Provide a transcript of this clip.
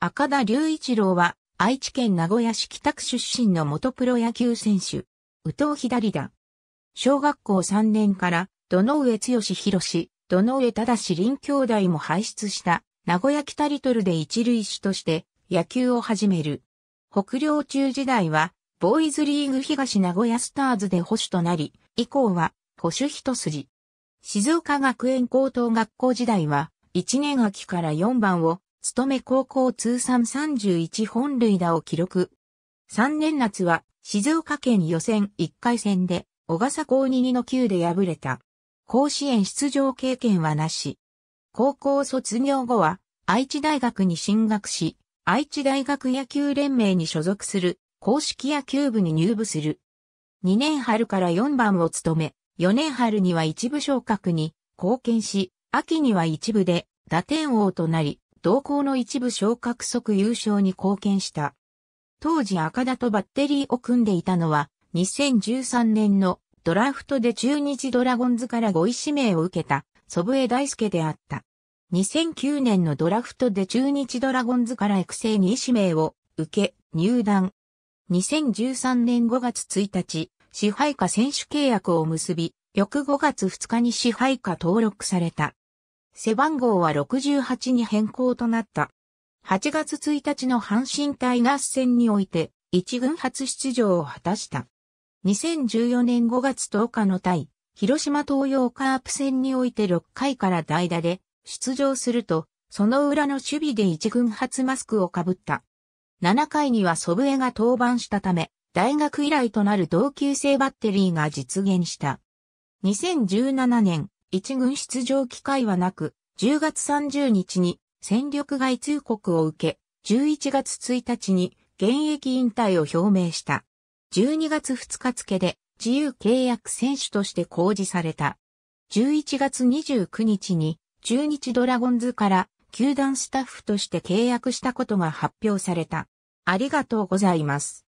赤田隆一郎は愛知県名古屋市北区出身の元プロ野球選手。宇藤左だ。小学校3年から土上剛博、土上忠林兄弟も輩出した名古屋北リトルで一塁手として野球を始める。北領中時代はボーイズリーグ東名古屋スターズで保守となり、以降は保守一筋。静岡学園高等学校時代は1年秋から4番を勤め高校通算31本塁打を記録。3年夏は静岡県予選1回戦で小笠高2の9で敗れた。甲子園出場経験はなし。高校卒業後は愛知大学に進学し、愛知大学野球連盟に所属する公式野球部に入部する。2年春から4番を務め、4年春には一部昇格に貢献し、秋には一部で打点王となり、同校の一部昇格即優勝に貢献した。当時赤田とバッテリーを組んでいたのは、2013年のドラフトで中日ドラゴンズから5位指名を受けた祖父江大輔であった。2009年のドラフトで中日ドラゴンズから育成2位指名を受け入団。2013年5月1日、支配下選手契約を結び、翌5月2日に支配下登録された。背番号は68に変更となった。8月1日の阪神タイガース戦において、一軍初出場を果たした。2014年5月10日の対、広島東洋カープ戦において6回から代打で出場すると、その裏の守備で一軍初マスクをかぶった。7回には祖父江が登板したため、大学以来となる同級生バッテリーが実現した。2017年、一軍出場機会はなく、10月30日に戦力外通告を受け、11月1日に現役引退を表明した。12月2日付で自由契約選手として公示された。11月29日に中日ドラゴンズから球団スタッフとして契約したことが発表された。ありがとうございます。